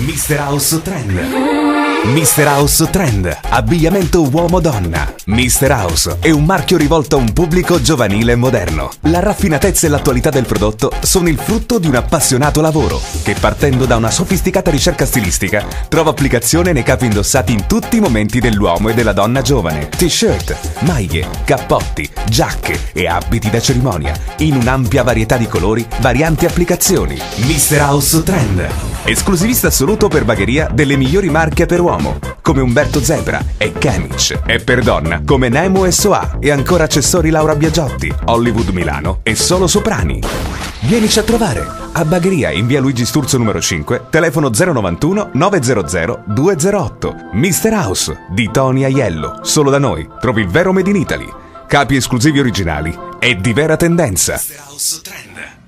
Mr. House Trend. Mr. House Trend, abbigliamento uomo-donna. Mr. House è un marchio rivolto a un pubblico giovanile e moderno. La raffinatezza e l'attualità del prodotto sono il frutto di un appassionato lavoro che partendo da una sofisticata ricerca stilistica trova applicazione nei capi indossati in tutti i momenti dell'uomo e della donna giovane. T-shirt, maglie, cappotti, giacche e abiti da cerimonia in un'ampia varietà di colori, varianti e applicazioni. Mr. House Trend. Esclusivista assoluto per bagheria delle migliori marche per uomo, come Umberto Zebra e Chemich, e per donna come Nemo e Soa, e ancora accessori Laura Biagiotti, Hollywood Milano e Solo Soprani. Vienici a trovare a Bagheria in via Luigi Sturzo numero 5, telefono 091 900 208. Mr. House di Tony Aiello, solo da noi trovi il vero Made in Italy. Capi esclusivi originali e di vera tendenza. Mr. House Trend.